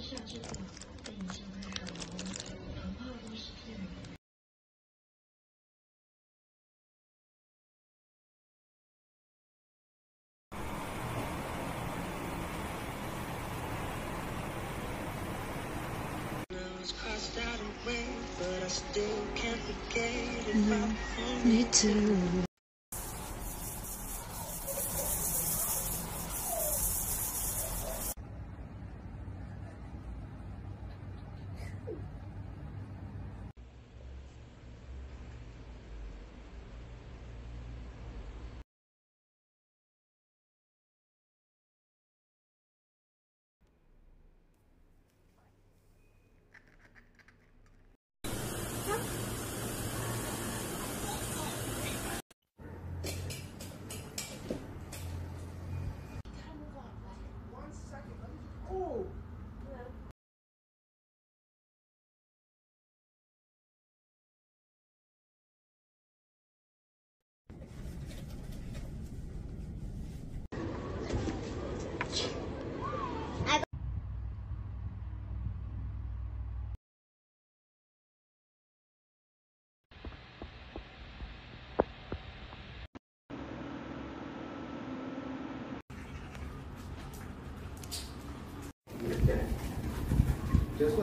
之下之火被你相当上浓膨泡都是骗人的。Mm -hmm. Me too. చేసుకో